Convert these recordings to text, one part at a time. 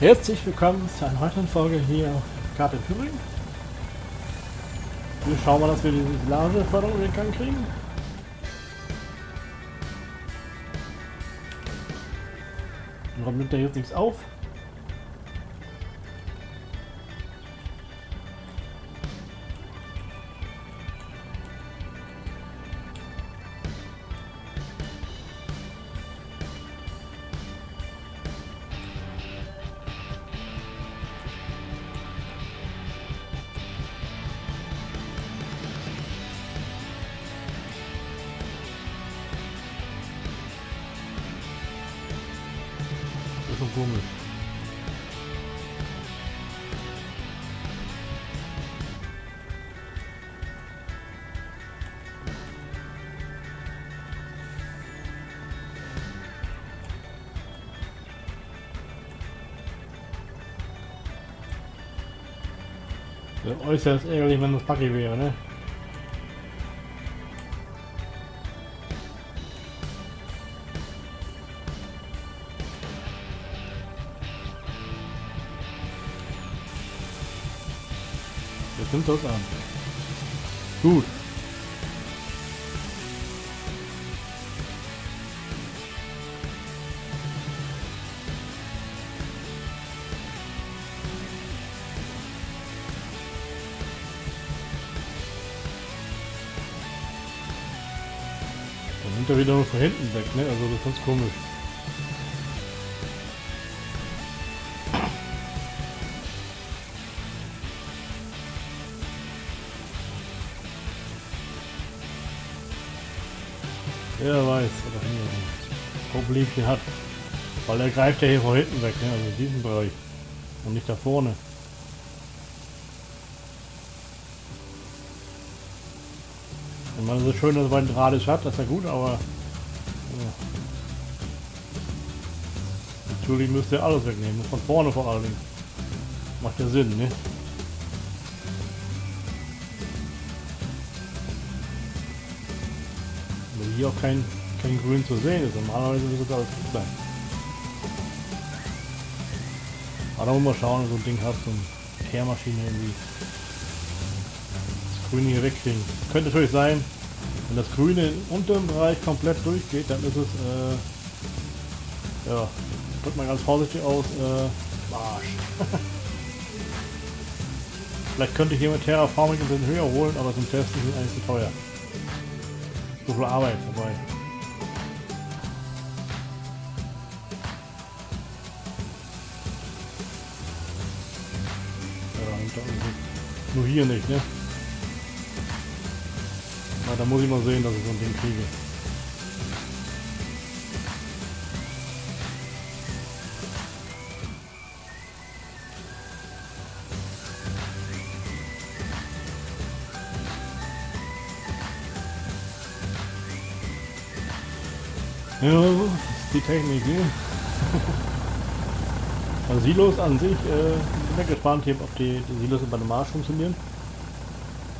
Herzlich willkommen zu einer weiteren Folge hier auf Karte Thüringen. Wir schauen mal, dass wir diese Silageförderung in den Gang kriegen. Warum nimmt er jetzt nichts auf? Komisch. Äußerst ärgerlich, wenn das Packi wäre, ne? Das an. Gut. Dann nimmt er wieder nur von hinten weg, ne? Also das ist ganz komisch. Wer weiß, oder hier ein Problemchen hat. Weil er greift ja hier von hinten weg, ne? also in diesem Bereich. Und nicht da vorne. Wenn man so schön das beiden Radius hat, das ist ja gut, aber... Ja. Natürlich müsst ihr alles wegnehmen, von vorne vor allen Dingen. Macht ja Sinn, ne? Hier auch kein, kein Grün zu sehen ist. Normalerweise müsste das alles gut sein. Aber da muss man schauen, so ein Ding hast, so eine Kehrmaschine irgendwie das Grüne hier wegkriegen. Könnte natürlich sein, wenn das Grüne im unteren Bereich komplett durchgeht, dann ist es, äh, ja, drückt man ganz vorsichtig aus, äh, Arsch. Vielleicht könnte ich hier mit Terraforming ein bisschen höher holen, aber zum Testen sind eigentlich zu teuer. So viel Arbeit dabei. Nur hier nicht, ne? Na, da muss ich mal sehen, dass ich so ein Ding kriege. Ja, das ist die Technik, ne? Also Silos an sich, äh, bin gespannt hier, ob die, die Silos bei dem Marsch funktionieren.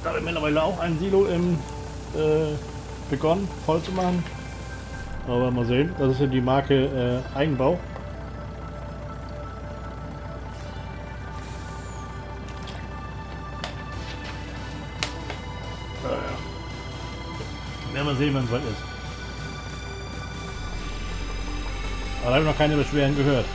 Da habe mittlerweile auch ein Silo im, äh, begonnen, voll zu machen. Aber mal sehen, das ist ja die Marke äh, Eigenbau. Äh, werden wir sehen, wenn es weit ist. Aber da habe ich noch keine Beschwerden gehört.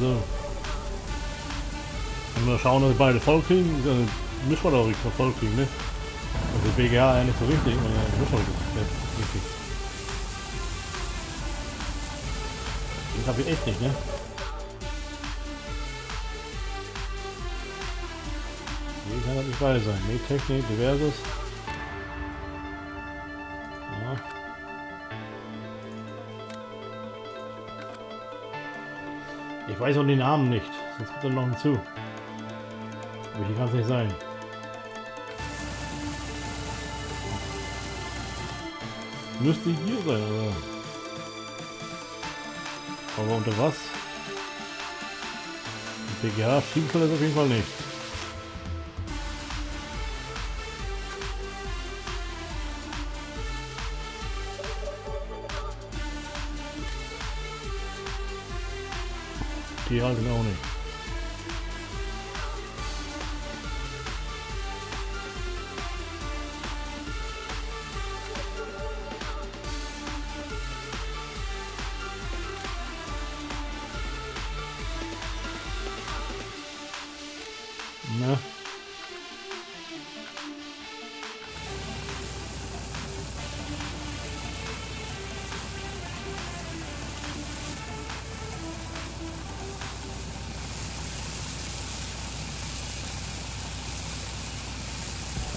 So. Und mal schauen, dass wir beide voll kriegen. Ist ja eine Mischverlagerung von voll kriegen, ne? Also BGA ja nicht so richtig, aber ist richtig. Den habe ich echt nicht, ne? Kann das nicht wahr sein? Nee, Technik, diverses. Ja. Ich weiß auch den Namen nicht, sonst kommt er noch hinzu. Aber hier kann es nicht sein. Müsste hier sein, aber... Aber unter was? PGH schieben kann das auf jeden Fall nicht. Die halten auch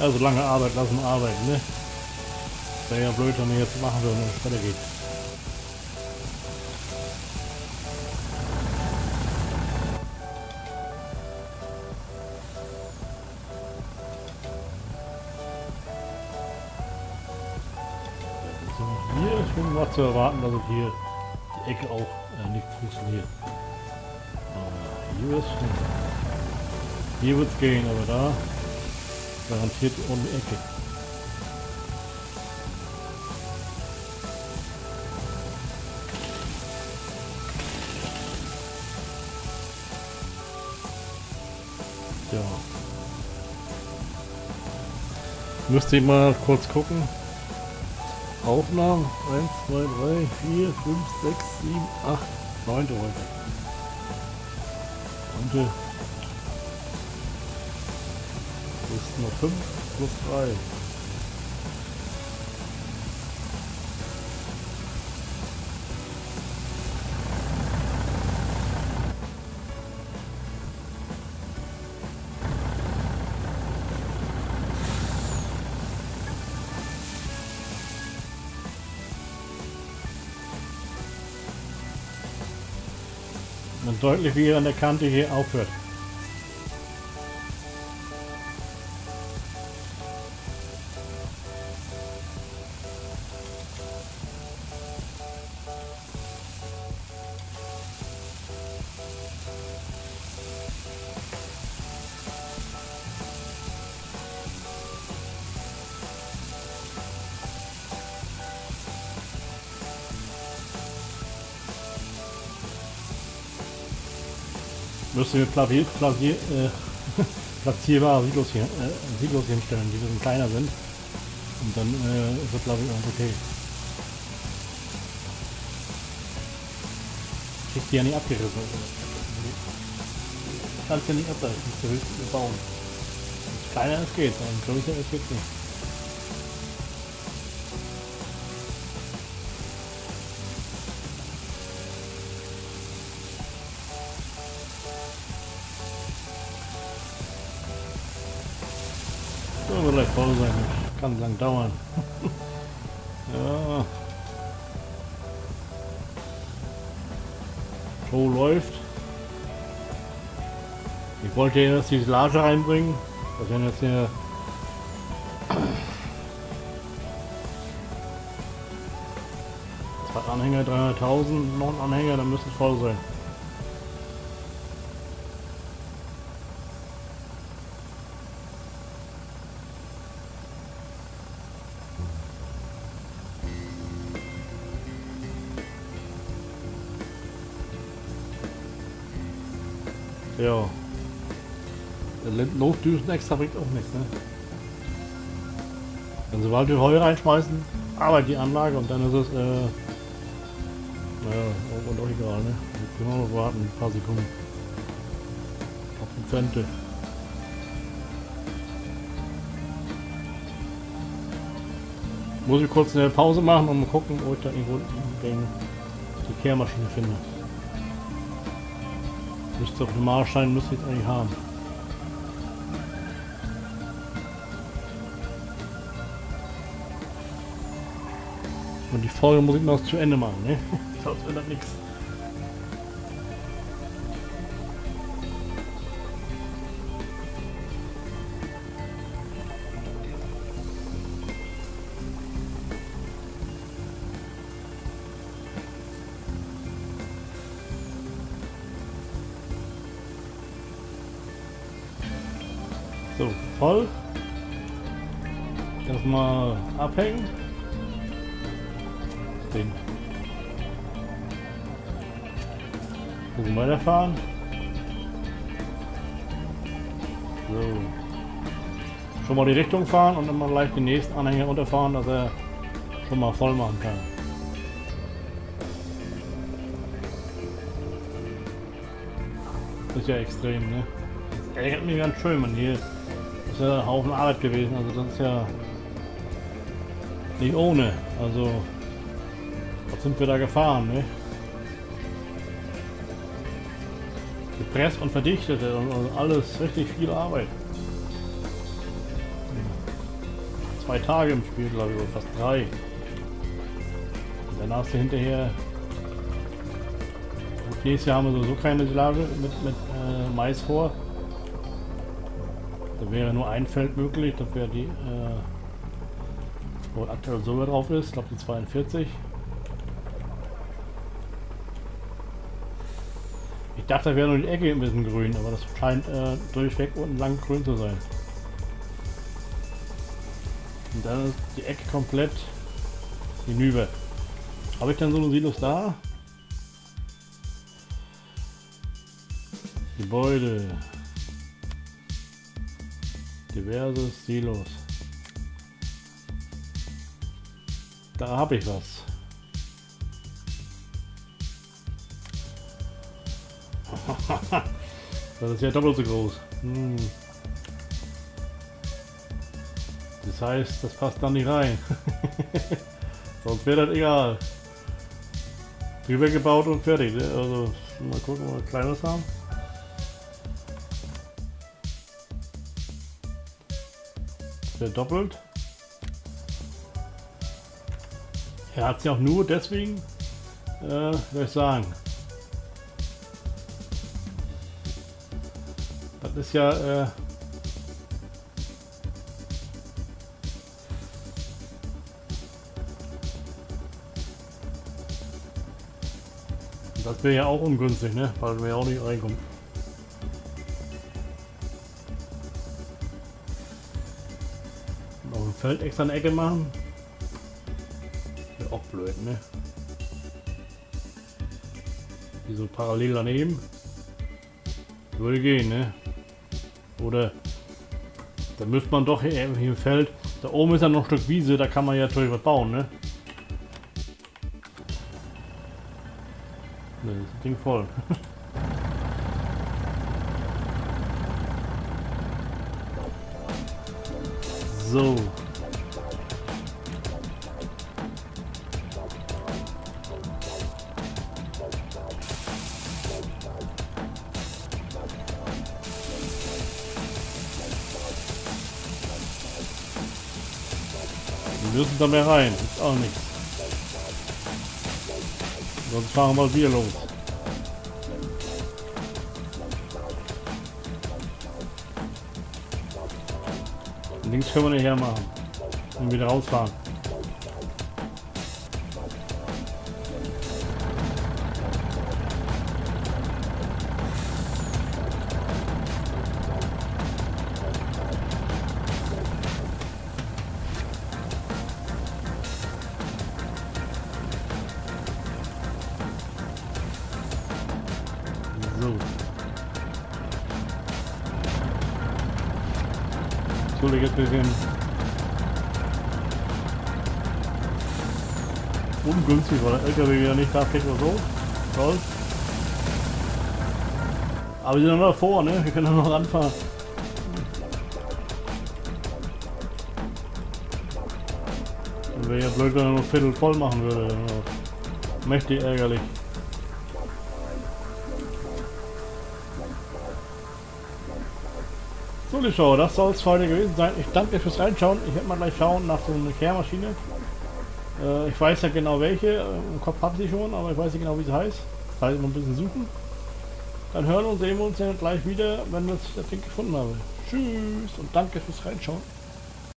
Also lange Arbeit, lassen arbeiten, ne? Wäre ja blöd, wenn wir jetzt machen würden und es weitergeht. So, hier ist schon was zu erwarten, dass es hier die Ecke auch äh, nicht funktioniert. Aber ist hier wird es gehen, aber da Garantiert um die Ecke. Ja. Müsste ich mal kurz gucken. Aufnahmen 1, 2, 3, 4, 5, 6, 7, 8, 9 heute. Und nur 5 plus 3. Man deutlich wie er an der Kante hier aufhört. Wir plavier, plavier, äh, platzierbare Silos, hier, äh, Silos hinstellen, die ein bisschen kleiner sind. Und dann äh, ist das glaube ich auch okay. Kriegt die ja nicht abgerissen. Kannst ja nicht abreißen, zu höchst bauen. Wenn es kleiner ist geht, aber größer ist geht nicht. Kann lang dauern. ja. Show läuft. Ich wollte jetzt die Silage reinbringen. Das werden jetzt hier zwei Anhänger 300.000, noch ein Anhänger, dann müsste es voll sein. Ja. Der Notdüsen extra bringt auch nichts, ne? Denn sobald wir Heu reinschmeißen, arbeitet die Anlage und dann ist es, äh, naja, auch, und auch egal, ne? Wir können auch noch warten, ein paar Sekunden. Auf die Fente. Muss ich kurz eine Pause machen und mal gucken, ob ich da irgendwo die Kehrmaschine finde. Müsste auf dem Marschein müsste ich eigentlich haben. Und die Folge muss ich noch zu Ende machen, ne? Sonst ändert nichts. Voll. Erstmal abhängen. Den Bisschen weiterfahren. So. Schon mal die Richtung fahren und dann mal gleich den nächsten Anhänger runterfahren, dass er schon mal voll machen kann. Ist ja extrem, ne? Das mich ganz schön, man hier. Ist ein Haufen Arbeit gewesen, also das ist ja nicht ohne. Also, was sind wir da gefahren, ne? Gepresst und verdichtet, also alles richtig viel Arbeit. Zwei Tage im Spiel, glaube ich, fast drei. Und danach ist hinterher Nächstes Jahr haben wir sowieso keine Silage mit, mit äh, Mais vor. Da wäre nur ein Feld möglich, das wäre die, äh, wo aktuell Silber drauf ist, ich glaube die 42. Ich dachte, da wäre nur die Ecke ein bisschen grün, aber das scheint äh, durchweg unten lang grün zu sein. Und dann ist die Ecke komplett hinüber. Habe ich dann so eine Silos da? Gebäude. Diverse Silos. Da habe ich was. das ist ja doppelt so groß. Hm. Das heißt, das passt da nicht rein. Sonst wäre das egal. Drüber gebaut und fertig. Ne? Also mal gucken, ob wir kleines haben. Doppelt. Er hat ja auch nur deswegen, äh, würde ich sagen. Das ist ja äh, Das wäre ja auch ungünstig, ne? Weil wir ja auch nicht reinkommen. Feld extra eine Ecke machen. Wäre auch blöd, ne? Die so parallel daneben. Würde gehen, ne? Oder da müsste man doch hier im Feld. Da oben ist ja noch ein Stück Wiese, da kann man ja natürlich was bauen, ne? Ne, das Ding voll. so. Da mehr rein. Ist auch nichts. Sonst fahren wir wieder los. Links können wir nicht hermachen. Und wieder rausfahren. So. Entschuldige jetzt ein bisschen ungünstig, weil der LKW wieder nicht da fährt oder so. Toll. Aber wir sind noch davor, ne? Wir können noch ranfahren. Wäre ja blöd, wenn er nur Viertel voll machen würde. Mächtig ärgerlich. Show, das soll es für heute gewesen sein. Ich danke fürs Reinschauen. Ich werde mal gleich schauen nach so einer Kehrmaschine. Äh, ich weiß ja genau welche. Im Kopf habe sie schon, aber ich weiß nicht genau, wie sie heißt. Das heißt, noch ein bisschen suchen. Dann hören und sehen wir uns ja gleich wieder, wenn wir das Ding gefunden haben. Tschüss und danke fürs Reinschauen.